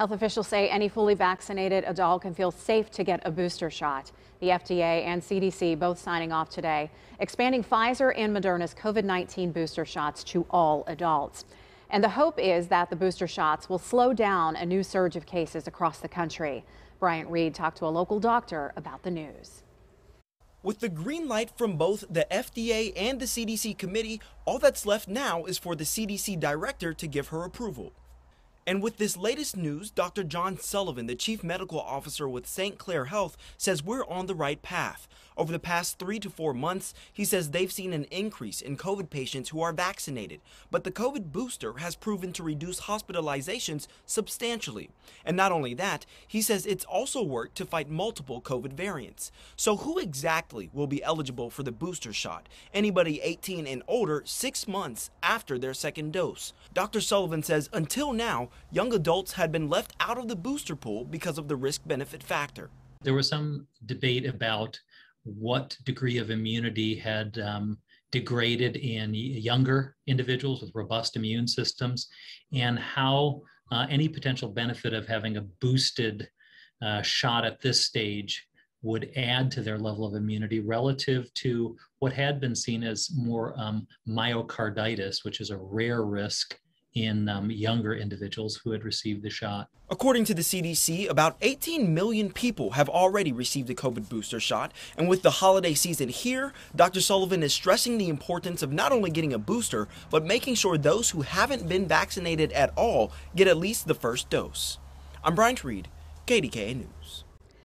Health officials say any fully vaccinated adult can feel safe to get a booster shot. The FDA and CDC both signing off today, expanding Pfizer and Moderna's COVID 19 booster shots to all adults. And the hope is that the booster shots will slow down a new surge of cases across the country. Bryant Reed talked to a local doctor about the news. With the green light from both the FDA and the CDC committee, all that's left now is for the CDC director to give her approval. And with this latest news, Dr. John Sullivan, the chief medical officer with St. Clair Health, says we're on the right path. Over the past three to four months, he says they've seen an increase in COVID patients who are vaccinated, but the COVID booster has proven to reduce hospitalizations substantially. And not only that, he says it's also worked to fight multiple COVID variants. So, who exactly will be eligible for the booster shot? Anybody 18 and older, six months after their second dose. Dr. Sullivan says until now, young adults had been left out of the booster pool because of the risk benefit factor. There was some debate about what degree of immunity had um, degraded in younger individuals with robust immune systems, and how uh, any potential benefit of having a boosted uh, shot at this stage would add to their level of immunity relative to what had been seen as more um, myocarditis, which is a rare risk in um, younger individuals who had received the shot. According to the CDC, about 18 million people have already received the COVID booster shot. And with the holiday season here, Dr. Sullivan is stressing the importance of not only getting a booster, but making sure those who haven't been vaccinated at all get at least the first dose. I'm Bryant Reed, KDKA News.